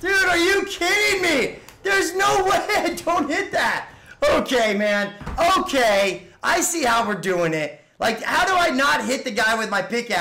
Dude, are you kidding me? There's no way don't hit that. Okay, man. Okay. I see how we're doing it. Like, how do I not hit the guy with my pickaxe?